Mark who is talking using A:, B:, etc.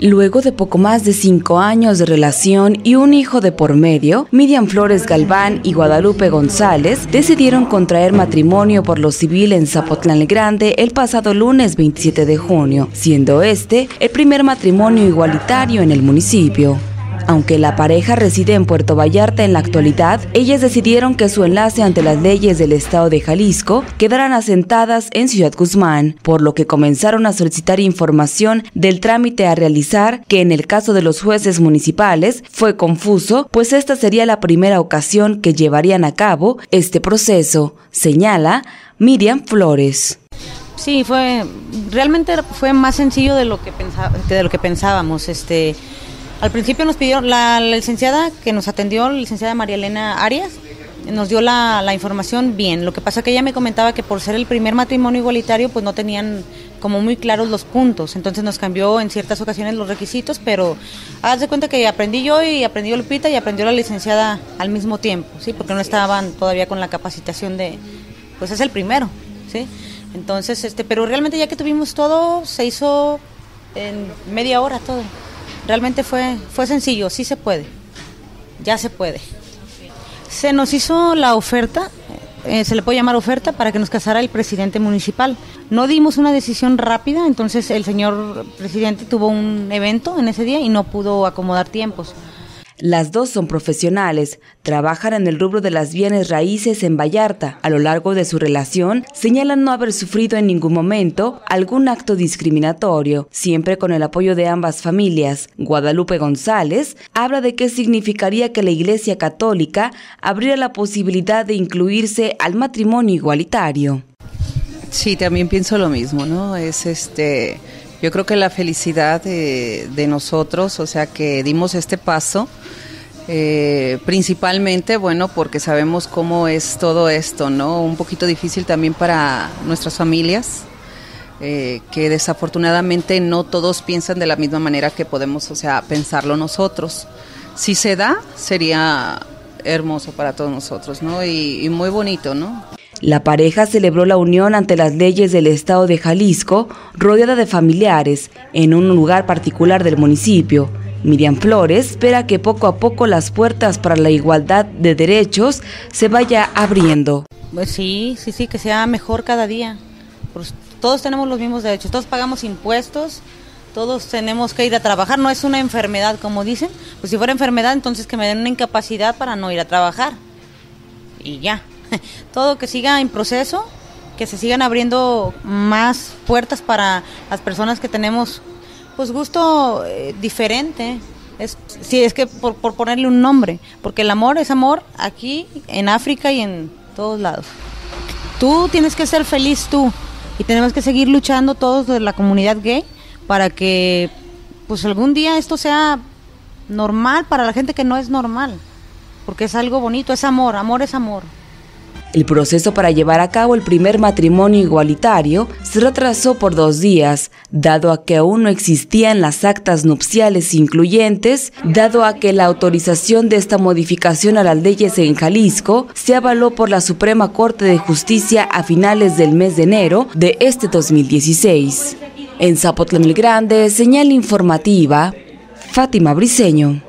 A: Luego de poco más de cinco años de relación y un hijo de por medio, Miriam Flores Galván y Guadalupe González decidieron contraer matrimonio por lo civil en Zapotlán el Grande el pasado lunes 27 de junio, siendo este el primer matrimonio igualitario en el municipio. Aunque la pareja reside en Puerto Vallarta en la actualidad, ellas decidieron que su enlace ante las leyes del estado de Jalisco quedaran asentadas en Ciudad Guzmán, por lo que comenzaron a solicitar información del trámite a realizar, que en el caso de los jueces municipales fue confuso, pues esta sería la primera ocasión que llevarían a cabo este proceso, señala Miriam Flores.
B: Sí, fue realmente fue más sencillo de lo que de lo que pensábamos, este al principio nos pidió la, licenciada que nos atendió, la licenciada María Elena Arias, nos dio la, información bien. Lo que pasa que ella me comentaba que por ser el primer matrimonio igualitario, pues no tenían como muy claros los puntos. Entonces nos cambió en ciertas ocasiones los requisitos, pero haz de cuenta que aprendí yo y aprendió Lupita y aprendió la licenciada al mismo tiempo, ¿sí? Porque no estaban todavía con la capacitación de, pues es el primero, ¿sí? Entonces, este, pero realmente ya que tuvimos todo, se hizo en media hora todo. Realmente fue, fue sencillo, sí se puede, ya se puede. Se nos hizo la oferta, eh, se le puede llamar oferta, para que nos casara el presidente municipal. No dimos una decisión rápida, entonces el señor presidente tuvo un evento en ese día y no pudo acomodar tiempos.
A: Las dos son profesionales, trabajan en el rubro de las bienes raíces en Vallarta. A lo largo de su relación, señalan no haber sufrido en ningún momento algún acto discriminatorio, siempre con el apoyo de ambas familias. Guadalupe González habla de qué significaría que la Iglesia Católica abriera la posibilidad de incluirse al matrimonio igualitario.
C: Sí, también pienso lo mismo, ¿no? Es este yo creo que la felicidad de, nosotros, o sea, que dimos este paso, eh, principalmente, bueno, porque sabemos cómo es todo esto, ¿no? Un poquito difícil también para nuestras familias, eh, que desafortunadamente no todos piensan de la misma manera que podemos, o sea, pensarlo nosotros. Si se da, sería hermoso para todos nosotros, ¿no? Y, y muy bonito, ¿no?
A: La pareja celebró la unión ante las leyes del estado de Jalisco, rodeada de familiares, en un lugar particular del municipio. Miriam Flores espera que poco a poco las puertas para la igualdad de derechos se vaya abriendo.
B: Pues sí, sí, sí, que sea mejor cada día. Pues todos tenemos los mismos derechos, todos pagamos impuestos, todos tenemos que ir a trabajar, no es una enfermedad como dicen, pues si fuera enfermedad entonces que me den una incapacidad para no ir a trabajar. Y ya. todo que siga en proceso, que se sigan abriendo más puertas para las personas que tenemos pues gusto eh, diferente. Es, sí, es que por, por ponerle un nombre, porque el amor es amor aquí, en África y en todos lados. Tú tienes que ser feliz tú y tenemos que seguir luchando todos de la comunidad gay para que pues algún día esto sea normal para la gente que no es normal, porque es algo bonito, es amor, amor es amor.
A: El proceso para llevar a cabo el primer matrimonio igualitario se retrasó por dos días, dado a que aún no existían las actas nupciales incluyentes, dado a que la autorización de esta modificación a las leyes en Jalisco se avaló por la Suprema Corte de Justicia a finales del mes de enero de este 2016. En Zapotlán el Grande, señal informativa, Fátima Briceño.